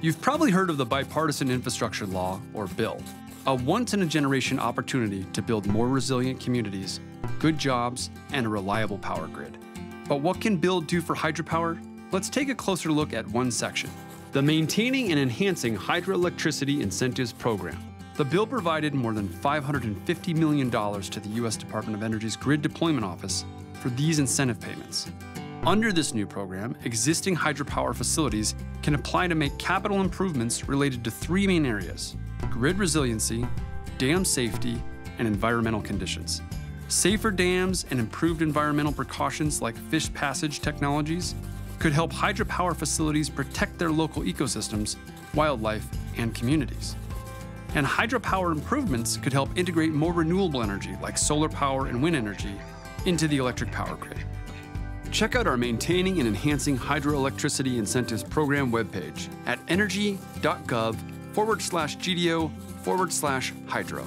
You've probably heard of the Bipartisan Infrastructure Law, or BIL, a once in a generation opportunity to build more resilient communities, good jobs, and a reliable power grid. But what can BIL do for hydropower? Let's take a closer look at one section the Maintaining and Enhancing Hydroelectricity Incentives Program. The bill provided more than $550 million to the U.S. Department of Energy's Grid Deployment Office for these incentive payments. Under this new program, existing hydropower facilities can apply to make capital improvements related to three main areas grid resiliency, dam safety, and environmental conditions. Safer dams and improved environmental precautions like fish passage technologies could help hydropower facilities protect their local ecosystems, wildlife, and communities. And hydropower improvements could help integrate more renewable energy like solar power and wind energy into the electric power grid. Check out our Maintaining and Enhancing Hydroelectricity Incentives Program webpage at energy.gov forward slash GDO forward slash hydro.